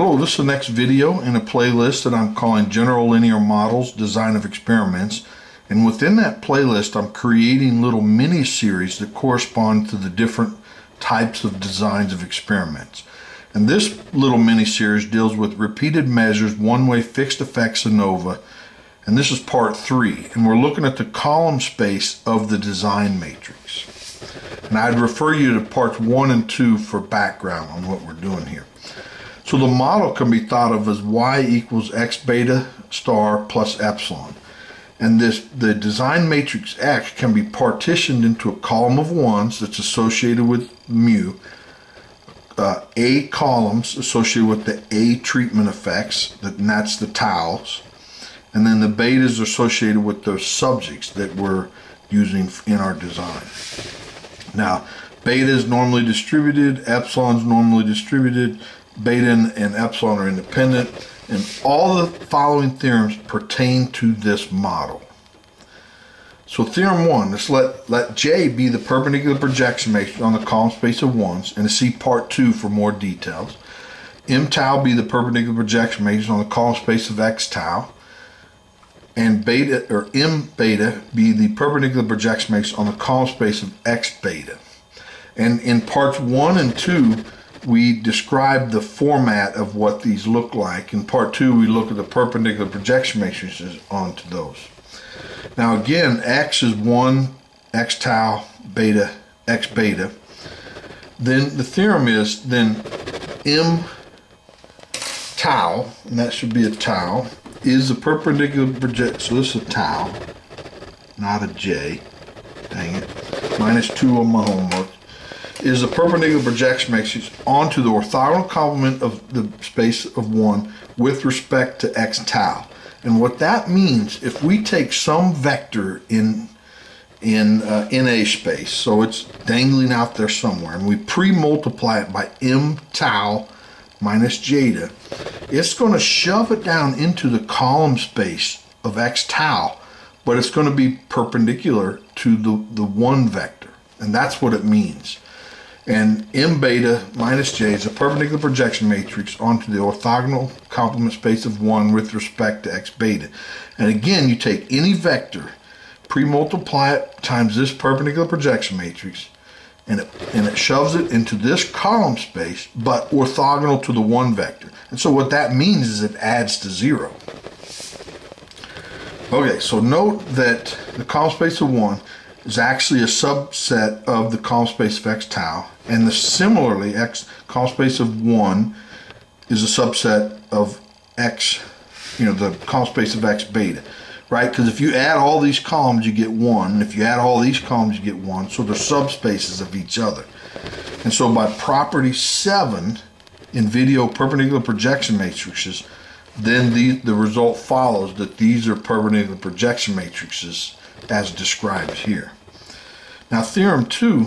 Hello, this is the next video in a playlist that I'm calling General Linear Models Design of Experiments. And within that playlist, I'm creating little mini series that correspond to the different types of designs of experiments. And this little mini series deals with repeated measures, one way fixed effects ANOVA. And this is part three. And we're looking at the column space of the design matrix. And I'd refer you to parts one and two for background on what we're doing here. So the model can be thought of as y equals x beta star plus epsilon. And this the design matrix X can be partitioned into a column of ones that's associated with mu, uh, A columns associated with the A treatment effects, that, and that's the taus, and then the betas associated with the subjects that we're using in our design. Now, beta is normally distributed, epsilon is normally distributed, beta and epsilon are independent, and all the following theorems pertain to this model. So theorem one, let's let, let J be the perpendicular projection matrix on the column space of ones, and see part two for more details. M tau be the perpendicular projection matrix on the column space of X tau, and beta or M beta be the perpendicular projection matrix on the column space of X beta. And in parts one and two, we describe the format of what these look like. In part two, we look at the perpendicular projection matrices onto those. Now again, x is 1, x tau, beta, x beta. Then the theorem is then m tau, and that should be a tau, is the perpendicular projection. So this is a tau, not a j. Dang it. Minus 2 on my homework is the perpendicular projection matrix onto the orthogonal complement of the space of 1 with respect to x tau. And what that means, if we take some vector in in uh, NA space, so it's dangling out there somewhere, and we pre-multiply it by m tau minus jeta, it's going to shove it down into the column space of x tau, but it's going to be perpendicular to the, the one vector. And that's what it means and m beta minus j is a perpendicular projection matrix onto the orthogonal complement space of 1 with respect to x beta. And again, you take any vector, pre-multiply it times this perpendicular projection matrix, and it, and it shoves it into this column space, but orthogonal to the 1 vector. And so what that means is it adds to 0. Okay, so note that the column space of 1 is actually a subset of the column space of x tau, and the similarly x column space of one is a subset of x, you know, the column space of x beta, right? Because if you add all these columns, you get one. And if you add all these columns, you get one. So they're subspaces of each other. And so by property seven in video perpendicular projection matrices, then the, the result follows that these are perpendicular projection matrices as described here. Now theorem 2,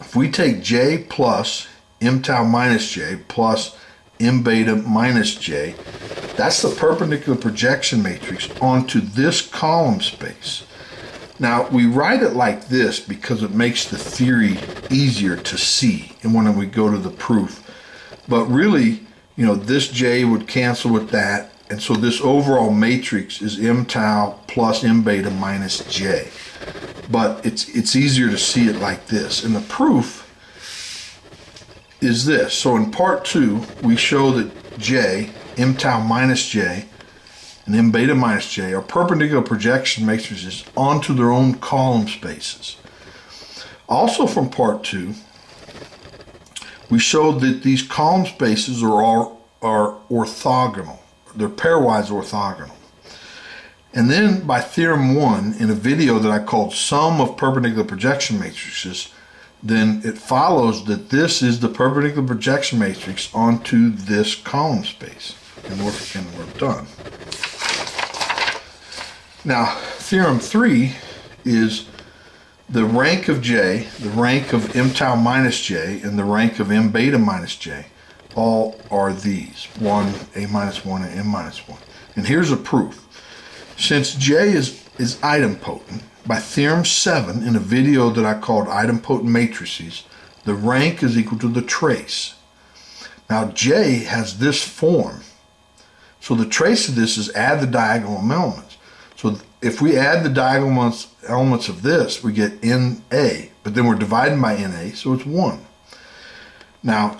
if we take j plus m tau minus j plus m beta minus j, that's the perpendicular projection matrix onto this column space. Now we write it like this because it makes the theory easier to see and when we go to the proof. But really, you know, this j would cancel with that and so this overall matrix is m tau plus m beta minus j. But it's, it's easier to see it like this. And the proof is this. So in part two, we show that j, m tau minus j, and m beta minus j are perpendicular projection matrices onto their own column spaces. Also from part two, we showed that these column spaces are all are orthogonal they're pairwise orthogonal. And then by theorem one, in a video that I called Sum of Perpendicular Projection Matrices, then it follows that this is the perpendicular projection matrix onto this column space. And we're, and we're done. Now, theorem three is the rank of J, the rank of m tau minus J, and the rank of m beta minus J all are these 1, a minus 1, and n minus 1. And here's a proof. Since J is, is idempotent, by theorem 7 in a video that I called idempotent matrices, the rank is equal to the trace. Now J has this form. So the trace of this is add the diagonal elements. So if we add the diagonal elements of this, we get NA, but then we're dividing by NA, so it's 1. Now,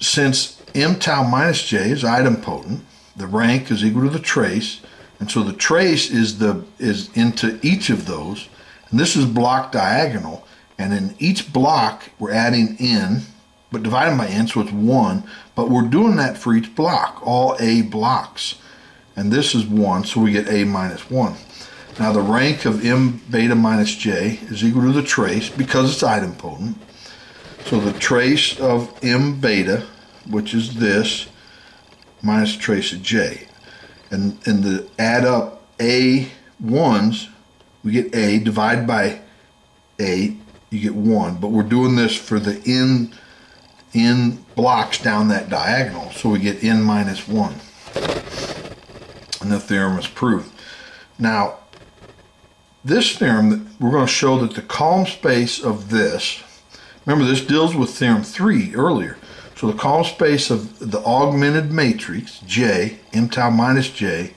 since m tau minus j is idempotent, the rank is equal to the trace, and so the trace is the is into each of those, and this is block diagonal, and in each block we're adding n, but dividing by n, so it's 1, but we're doing that for each block, all A blocks. And this is 1, so we get A minus 1. Now the rank of m beta minus j is equal to the trace because it's idempotent. So the trace of m beta, which is this, minus trace of j. And, and the add up a ones, we get a, divide by a, you get 1. But we're doing this for the n, n blocks down that diagonal, so we get n minus 1. And the theorem is proved. Now, this theorem, we're going to show that the column space of this, remember this deals with theorem 3 earlier, so the column space of the augmented matrix, J, m tau minus J,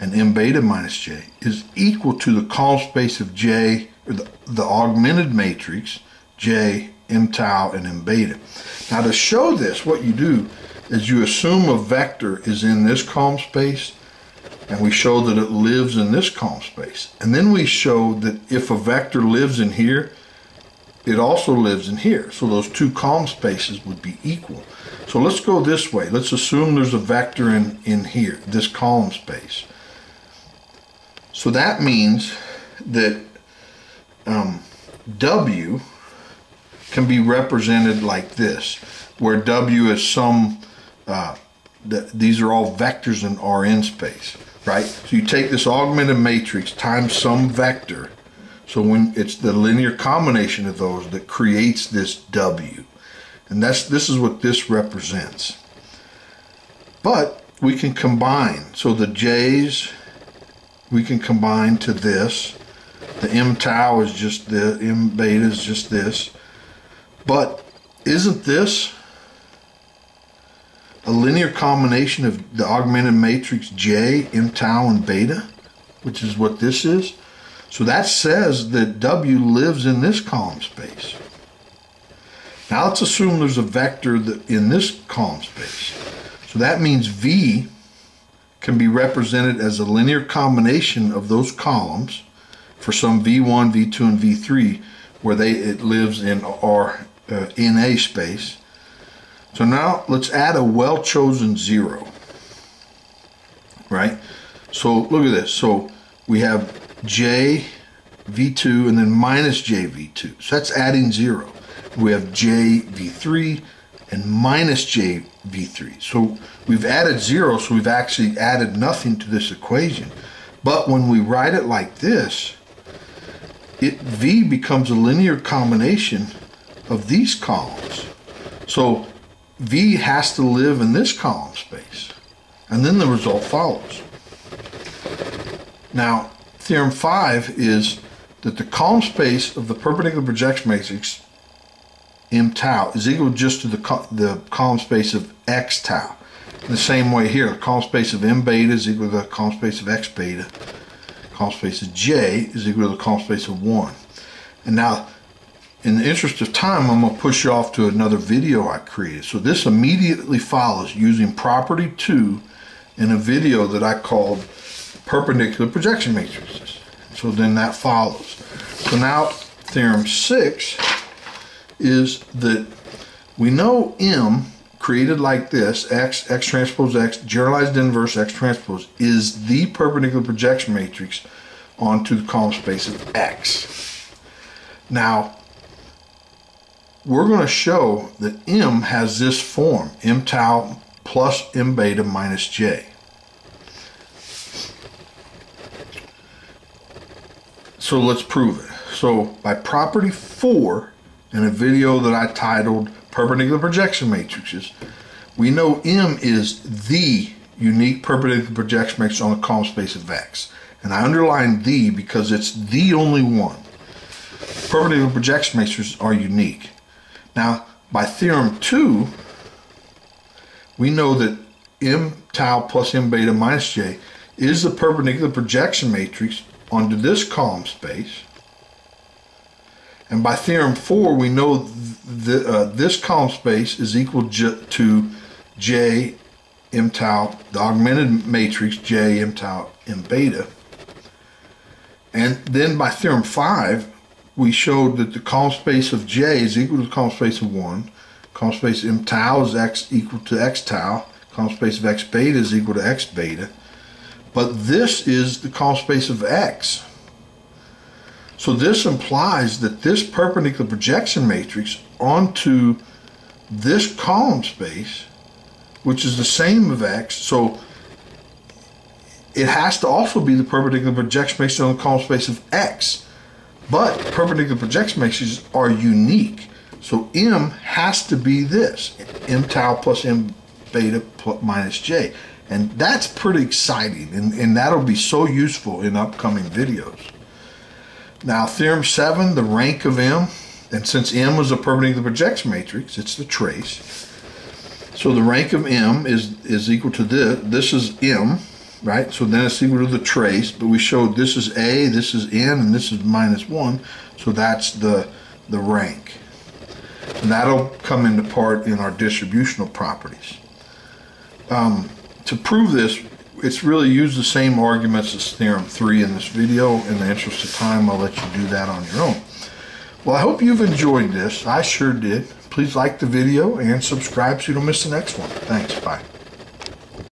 and m beta minus J, is equal to the column space of J, or the, the augmented matrix, J, m tau, and m beta. Now to show this, what you do is you assume a vector is in this column space and we show that it lives in this column space. And then we show that if a vector lives in here, it also lives in here. So those two column spaces would be equal. So let's go this way. Let's assume there's a vector in, in here, this column space. So that means that um, W can be represented like this, where W is some, uh, the, these are all vectors in Rn space right? So you take this augmented matrix times some vector. So when it's the linear combination of those that creates this W. And that's this is what this represents. But we can combine. So the J's we can combine to this. The M tau is just the M beta is just this. But isn't this a linear combination of the augmented matrix J, M tau, and beta, which is what this is. So that says that W lives in this column space. Now let's assume there's a vector that in this column space. So that means V can be represented as a linear combination of those columns for some V1, V2, and V3 where they it lives in our uh, NA space. So now let's add a well-chosen zero, right? So look at this. So we have J V2 and then minus J V2. So that's adding zero. We have J V3 and minus J V3. So we've added zero, so we've actually added nothing to this equation. But when we write it like this, it V becomes a linear combination of these columns. So V has to live in this column space. And then the result follows. Now, theorem 5 is that the column space of the perpendicular projection matrix m tau is equal just to the, the column space of x tau. In the same way here, the column space of m beta is equal to the column space of x beta. Column space of j is equal to the column space of 1. And now in the interest of time, I'm going to push you off to another video I created. So this immediately follows using property 2 in a video that I called perpendicular projection matrices. So then that follows. So now theorem 6 is that we know M created like this, X, X transpose X, generalized inverse X transpose, is the perpendicular projection matrix onto the column space of X. Now, we're going to show that M has this form, M tau plus M beta minus J. So let's prove it. So by property 4, in a video that I titled Perpendicular Projection Matrices, we know M is the unique perpendicular projection matrix on the column space of X. And I underline the because it's the only one. Perpendicular projection matrices are unique. Now, by theorem 2, we know that m tau plus m beta minus j is the perpendicular projection matrix onto this column space. And by theorem 4, we know th uh, this column space is equal to j m tau, the augmented matrix j m tau m beta. And then by theorem 5, we showed that the column space of j is equal to the column space of 1. Column space m tau is x equal to x tau. Column space of x beta is equal to x beta. But this is the column space of x. So this implies that this perpendicular projection matrix onto this column space, which is the same of x, so it has to also be the perpendicular projection matrix on the column space of x. But perpendicular projection matrices are unique. So m has to be this, m tau plus m beta plus minus j. And that's pretty exciting, and, and that'll be so useful in upcoming videos. Now, theorem 7, the rank of M, and since M was a perpendicular projection matrix, it's the trace. So the rank of M is, is equal to this. This is M, right? So then it's equal to the trace, but we showed this is A, this is N, and this is minus 1. So that's the, the rank. And that'll come into part in our distributional properties. Um, to prove this, it's really used the same arguments as Theorem 3 in this video. In the interest of time, I'll let you do that on your own. Well, I hope you've enjoyed this. I sure did. Please like the video and subscribe so you don't miss the next one. Thanks. Bye.